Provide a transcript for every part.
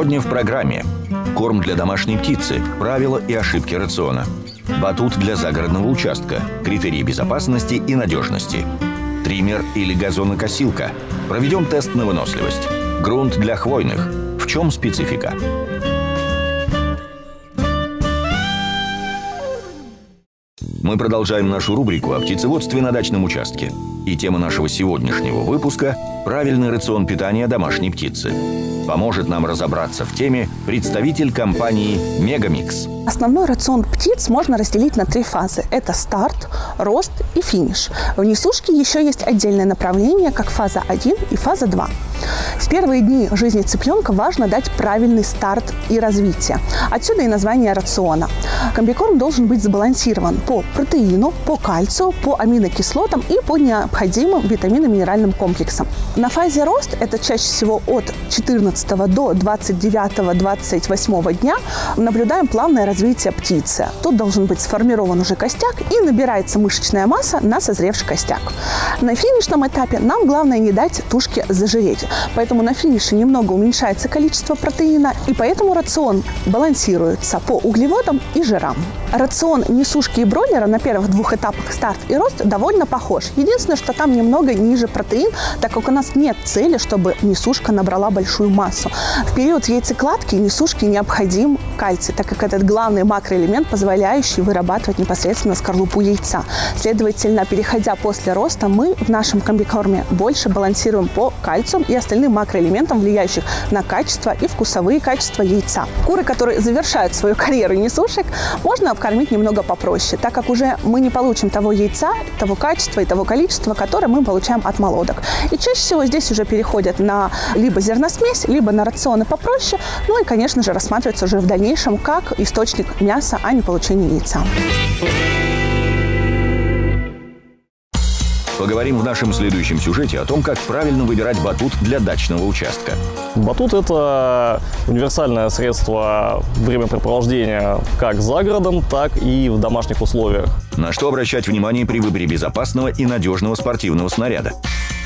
Сегодня в программе корм для домашней птицы, правила и ошибки рациона, батут для загородного участка, критерии безопасности и надежности, триммер или газонокосилка. Проведем тест на выносливость. Грунт для хвойных. В чем специфика? Мы продолжаем нашу рубрику о птицеводстве на дачном участке. И тема нашего сегодняшнего выпуска – правильный рацион питания домашней птицы. Поможет нам разобраться в теме представитель компании «Мегамикс». Основной рацион птиц можно разделить на три фазы. Это старт, рост и финиш. В несушке еще есть отдельное направление, как фаза 1 и фаза 2. В первые дни жизни цыпленка важно дать правильный старт и развитие. Отсюда и название рациона. Комбикорм должен быть сбалансирован по протеину, по кальцию, по аминокислотам и по необходимым витаминно-минеральным комплексам. На фазе рост, это чаще всего от 14 до 29-28 дня, наблюдаем плавное развитие птицы. Тут должен быть сформирован уже костяк и набирается мышечная масса на созревший костяк. На финишном этапе нам главное не дать тушке зажиреть. Поэтому на финише немного уменьшается количество протеина, и поэтому рацион балансируется по углеводам и жирам. Рацион несушки и бройлера на первых двух этапах старт и рост довольно похож. Единственное, что там немного ниже протеин, так как у нас нет цели, чтобы несушка набрала большую массу. В период яйцекладки несушке необходим кальций, так как этот главный макроэлемент, позволяющий вырабатывать непосредственно скорлупу яйца. Следовательно, переходя после роста, мы в нашем комбикорме больше балансируем по кальцию и остальным макроэлементам, влияющих на качество и вкусовые качества яйца. Куры, которые завершают свою карьеру несушек, можно обкормить немного попроще, так как уже мы не получим того яйца, того качества и того количества, которое мы получаем от молодок. И чаще всего здесь уже переходят на либо зерносмесь, либо на рационы попроще, ну и, конечно же, рассматривается уже в дальнейшем как источник мяса, а не получение яйца. Поговорим в нашем следующем сюжете о том, как правильно выбирать батут для дачного участка. Батут – это универсальное средство времяпрепровождения как за городом, так и в домашних условиях. На что обращать внимание при выборе безопасного и надежного спортивного снаряда?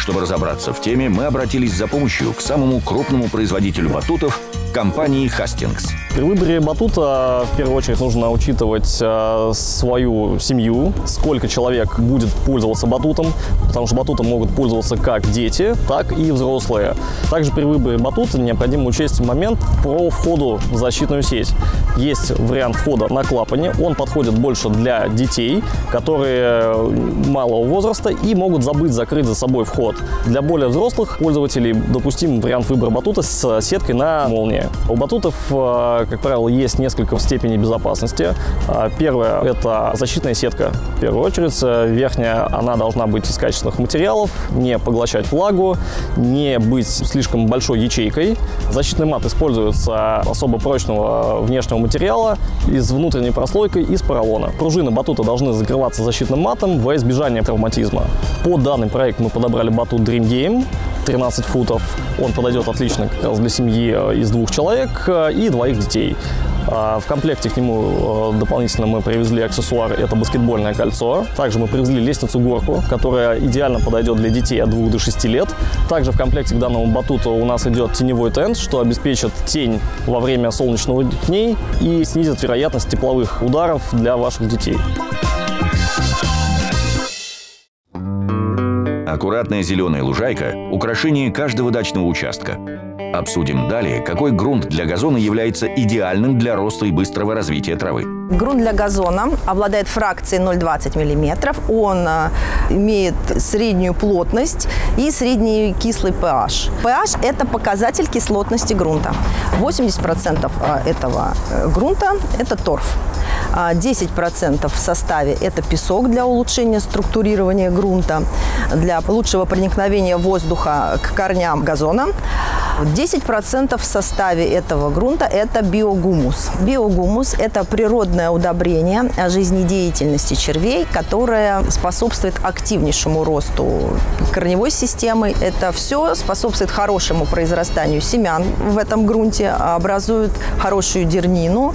Чтобы разобраться в теме, мы обратились за помощью к самому крупному производителю батутов компании «Хастингс». При выборе батута в первую очередь нужно учитывать э, свою семью, сколько человек будет пользоваться батутом, потому что батутом могут пользоваться как дети, так и взрослые. Также при выборе батута необходимо учесть момент по входу в защитную сеть. Есть вариант входа на клапане, он подходит больше для детей, которые малого возраста и могут забыть закрыть за собой вход. Для более взрослых пользователей допустим вариант выбора батута с сеткой на молнии. У батутов, э, как правило, есть несколько степеней безопасности. Э, первое – это защитная сетка. В первую очередь, э, верхняя, она должна быть из качественных материалов, не поглощать влагу, не быть слишком большой ячейкой. Защитный мат используется особо прочного внешнего материала из внутренней прослойкой из поролона. Пружины батута должны закрываться защитным матом во избежание травматизма. Под данный проект мы подобрали батут Dream Game. 13 футов. Он подойдет отлично как раз для семьи э, из двух человек э, и двоих детей. А, в комплекте к нему э, дополнительно мы привезли аксессуар, это баскетбольное кольцо. Также мы привезли лестницу-горку, которая идеально подойдет для детей от 2 до 6 лет. Также в комплекте к данному батуту у нас идет теневой тент, что обеспечит тень во время солнечных дней и снизит вероятность тепловых ударов для ваших детей. Аккуратная зеленая лужайка – украшение каждого дачного участка. Обсудим далее, какой грунт для газона является идеальным для роста и быстрого развития травы. Грунт для газона обладает фракцией 0,20 мм. Он э, имеет среднюю плотность и средний кислый pH. pH – это показатель кислотности грунта. 80% э, этого э, грунта – это торф. 10% в составе – это песок для улучшения структурирования грунта, для лучшего проникновения воздуха к корням газона. 10% в составе этого грунта – это биогумус. Биогумус – это природное удобрение жизнедеятельности червей, которое способствует активнейшему росту корневой системы. Это все способствует хорошему произрастанию семян в этом грунте, образует хорошую дернину.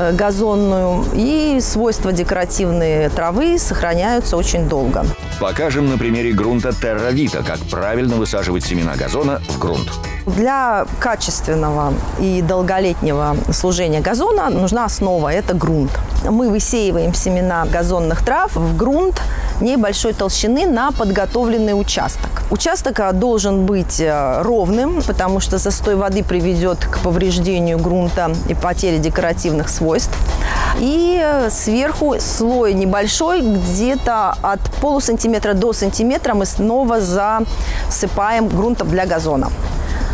Э, газонную, и свойства декоративные травы сохраняются очень долго. Покажем на примере грунта Терравита, как правильно высаживать семена газона в грунт. Для качественного и долголетнего служения газона нужна основа – это грунт. Мы высеиваем семена газонных трав в грунт небольшой толщины на подготовленный участок. Участок а, должен быть э, ровным, потому что застой воды приведет к повреждению грунта и потере декоративных свойств. И э, сверху слой небольшой, где-то от полусантиметра до сантиметра мы снова засыпаем грунтом для газона.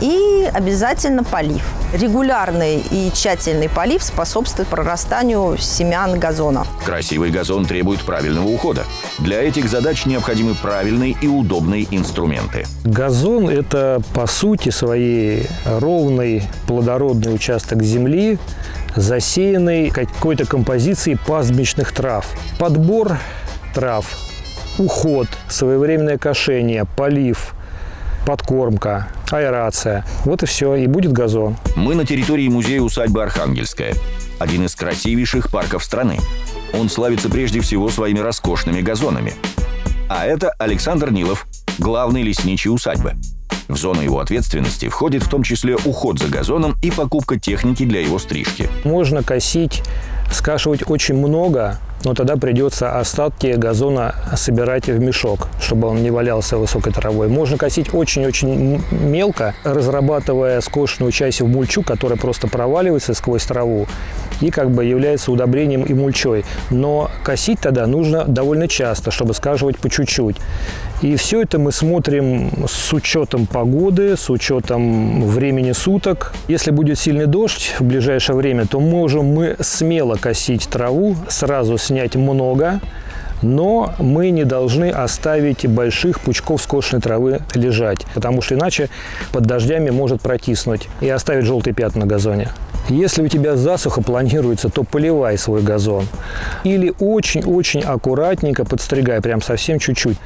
И обязательно полив. Регулярный и тщательный полив способствует прорастанию семян газона. Красивый газон требует правильного ухода. Для этих задач необходимы правильные и удобные инструменты. Газон – это, по сути своей, ровный плодородный участок земли, засеянный какой-то композицией пастбищных трав. Подбор трав, уход, своевременное кошение, полив, подкормка, аэрация. Вот и все, и будет газон. Мы на территории музея-усадьбы Архангельская. Один из красивейших парков страны. Он славится прежде всего своими роскошными газонами. А это Александр Нилов, главный лесничий усадьбы. В зону его ответственности входит в том числе уход за газоном и покупка техники для его стрижки. Можно косить, скашивать очень много, но тогда придется остатки газона собирать в мешок, чтобы он не валялся высокой травой. Можно косить очень-очень мелко, разрабатывая скошенную часть в мульчу, которая просто проваливается сквозь траву и как бы является удобрением и мульчой. Но косить тогда нужно довольно часто, чтобы скаживать по чуть-чуть. И все это мы смотрим с учетом погоды, с учетом времени суток. Если будет сильный дождь в ближайшее время, то можем мы смело косить траву, сразу снять много, но мы не должны оставить больших пучков скошенной травы лежать, потому что иначе под дождями может протиснуть и оставить желтые пятна на газоне. Если у тебя засуха планируется, то поливай свой газон. Или очень-очень аккуратненько подстригай, прям совсем чуть-чуть.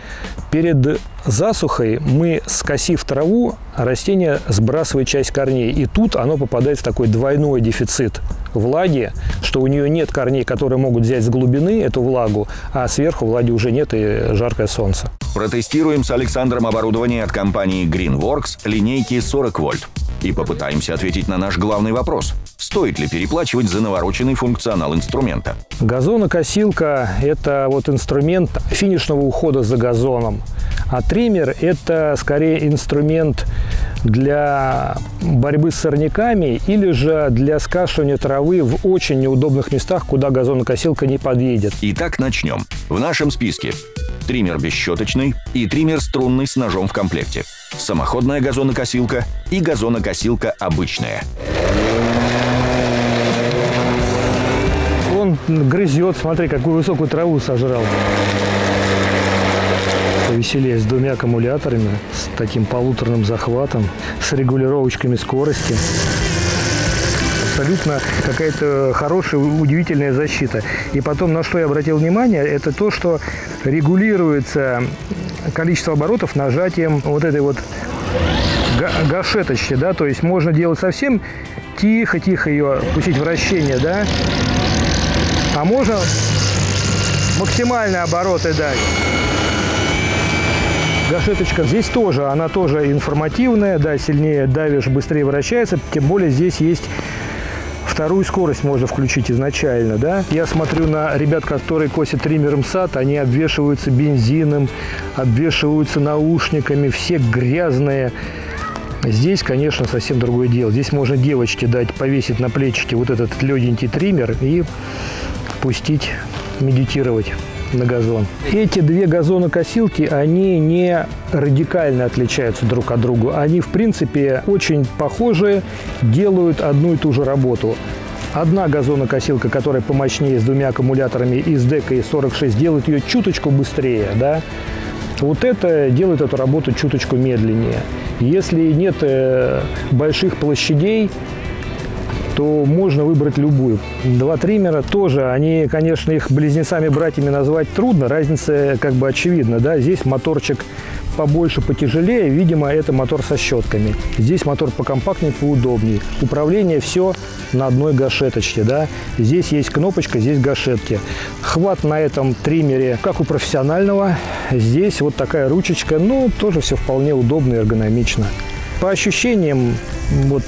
Перед засухой мы, скосив траву, растение сбрасывает часть корней. И тут оно попадает в такой двойной дефицит влаги, что у нее нет корней, которые могут взять с глубины эту влагу, а сверху влаги уже нет и жаркое солнце. Протестируем с Александром оборудование от компании Greenworks линейки 40 вольт и попытаемся ответить на наш главный вопрос. Стоит ли переплачивать за навороченный функционал инструмента? Газонокосилка – это вот инструмент финишного ухода за газоном. А триммер – это скорее инструмент для борьбы с сорняками или же для скашивания травы в очень неудобных местах, куда газонокосилка не подъедет. Итак, начнем. В нашем списке триммер бесщеточный и триммер струнный с ножом в комплекте, самоходная газонокосилка и газонокосилка обычная. Он грызет, смотри, какую высокую траву сожрал повеселее с двумя аккумуляторами, с таким полуторным захватом, с регулировочками скорости. Абсолютно какая-то хорошая, удивительная защита. И потом, на что я обратил внимание, это то, что регулируется количество оборотов нажатием вот этой вот гашеточки, да, то есть можно делать совсем тихо-тихо ее пустить вращение, да, а можно максимальные обороты дать. Гашеточка здесь тоже, она тоже информативная, да, сильнее давишь, быстрее вращается, тем более здесь есть вторую скорость можно включить изначально, да. Я смотрю на ребят, которые косят триммером сад, они обвешиваются бензином, обвешиваются наушниками, все грязные. Здесь, конечно, совсем другое дело. Здесь можно девочке дать, повесить на плечики вот этот легенький триммер и пустить медитировать на газон. Эти две газонокосилки, они не радикально отличаются друг от друга. Они, в принципе, очень похожи, делают одну и ту же работу. Одна газонокосилка, которая помощнее с двумя аккумуляторами из дека и 46, делает ее чуточку быстрее, да. Вот это делает эту работу чуточку медленнее. Если нет э, больших площадей, то можно выбрать любую. Два триммера тоже, они, конечно, их близнецами-братьями назвать трудно, разница как бы очевидна, да, здесь моторчик побольше, потяжелее, видимо, это мотор со щетками. Здесь мотор покомпактнее, поудобнее. Управление все на одной гашеточке, да. Здесь есть кнопочка, здесь гашетки. Хват на этом триммере, как у профессионального. Здесь вот такая ручечка, ну, тоже все вполне удобно и эргономично. по ощущениям, вот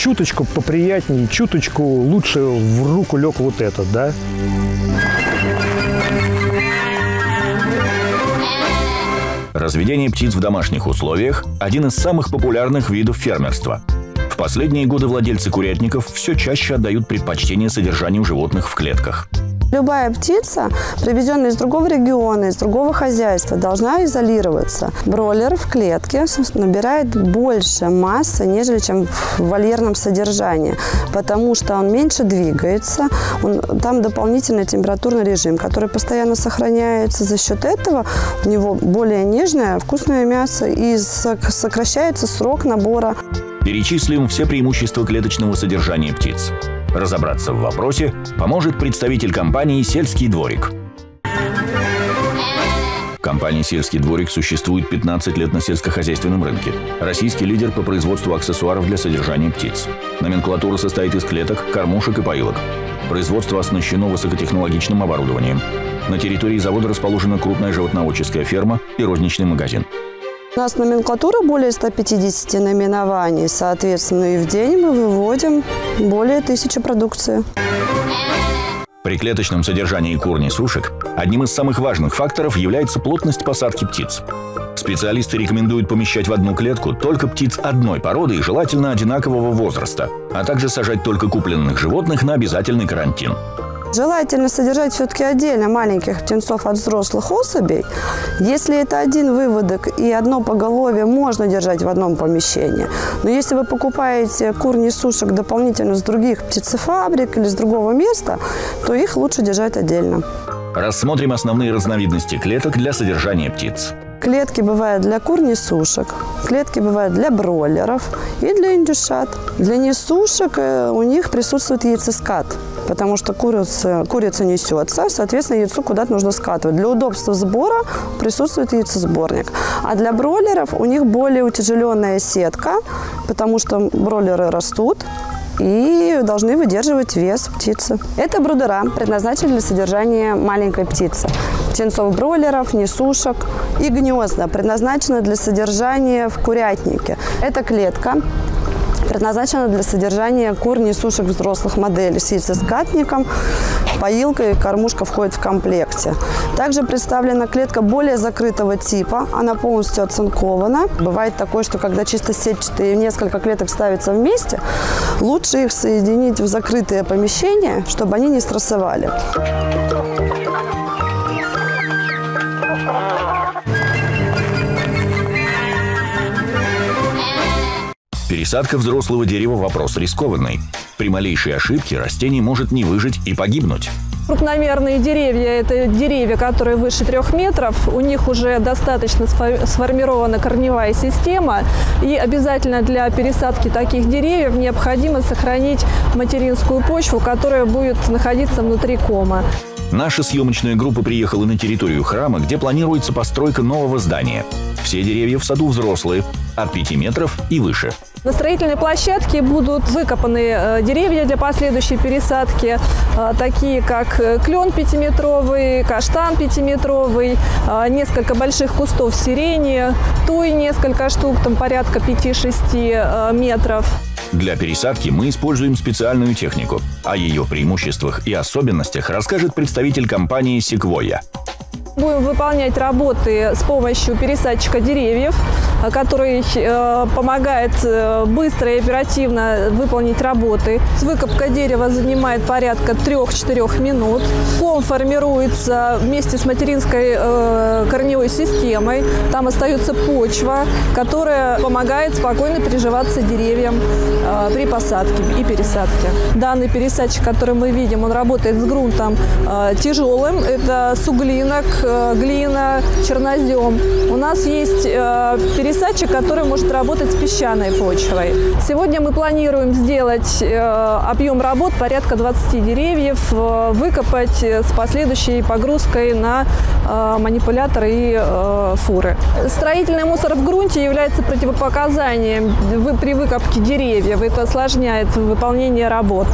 чуточку поприятнее, чуточку лучше в руку лег вот этот, да? Разведение птиц в домашних условиях – один из самых популярных видов фермерства. В последние годы владельцы курятников все чаще отдают предпочтение содержанию животных в клетках – Любая птица, привезенная из другого региона, из другого хозяйства, должна изолироваться. Бройлер в клетке набирает больше массы, нежели чем в вольерном содержании, потому что он меньше двигается, он, там дополнительный температурный режим, который постоянно сохраняется. За счет этого у него более нежное, вкусное мясо и сокращается срок набора. Перечислим все преимущества клеточного содержания птиц. Разобраться в вопросе поможет представитель компании «Сельский дворик». Компания «Сельский дворик» существует 15 лет на сельскохозяйственном рынке. Российский лидер по производству аксессуаров для содержания птиц. Номенклатура состоит из клеток, кормушек и поилок. Производство оснащено высокотехнологичным оборудованием. На территории завода расположена крупная животноводческая ферма и розничный магазин. У нас номенклатура более 150 наименований. Соответственно, и в день мы выводим более тысячи продукции. При клеточном содержании кур сушек одним из самых важных факторов является плотность посадки птиц. Специалисты рекомендуют помещать в одну клетку только птиц одной породы и желательно одинакового возраста, а также сажать только купленных животных на обязательный карантин. Желательно содержать все-таки отдельно маленьких птенцов от взрослых особей. Если это один выводок и одно поголовье, можно держать в одном помещении. Но если вы покупаете кур несушек дополнительно с других птицефабрик или с другого места, то их лучше держать отдельно. Рассмотрим основные разновидности клеток для содержания птиц. Клетки бывают для кур несушек, клетки бывают для бройлеров и для индюшат. Для несушек э, у них присутствует яйцескат – потому что курица, курица несется, соответственно, яйцо куда-то нужно скатывать. Для удобства сбора присутствует яйцесборник. А для бройлеров у них более утяжеленная сетка, потому что бройлеры растут, и должны выдерживать вес птицы. Это брудера, предназначены для содержания маленькой птицы. Птенцов бройлеров, несушек и гнезда предназначены для содержания в курятнике. Это клетка, предназначена для содержания кур несушек взрослых моделей с яйцескатником, поилка и кормушка входит в комплекте. Также представлена клетка более закрытого типа, она полностью оцинкована. Бывает такое, что когда чисто сетчатые несколько клеток ставятся вместе, лучше их соединить в закрытые помещения, чтобы они не стрессовали. Пересадка взрослого дерева – вопрос рискованный. При малейшей ошибке растение может не выжить и погибнуть. Крупномерные деревья – это деревья, которые выше трех метров. У них уже достаточно сформирована корневая система. И обязательно для пересадки таких деревьев необходимо сохранить материнскую почву, которая будет находиться внутри кома. Наша съемочная группа приехала на территорию храма, где планируется постройка нового здания. Все деревья в саду взрослые, от 5 метров и выше. На строительной площадке будут выкопаны э, деревья для последующей пересадки, э, такие как клен пятиметровый, каштан пятиметровый, несколько больших кустов сирени, туй несколько штук, там порядка 5-6 метров. Для пересадки мы используем специальную технику. О ее преимуществах и особенностях расскажет представитель компании «Секвоя». Будем выполнять работы с помощью пересадчика деревьев, который э, помогает э, быстро и оперативно выполнить работы. Выкопка дерева занимает порядка 3-4 минут. Ком формируется вместе с материнской э, корневой системой. Там остается почва, которая помогает спокойно переживаться деревьям при посадке и пересадке. Данный пересадчик, который мы видим, он работает с грунтом тяжелым. Это суглинок, Э, глина, чернозем. У нас есть э, пересадчик, который может работать с песчаной почвой. Сегодня мы планируем сделать э, объем работ порядка 20 деревьев, выкопать с последующей погрузкой на манипуляторы и фуры. Строительный мусор в грунте является противопоказанием при выкопке деревьев. Это осложняет выполнение работ.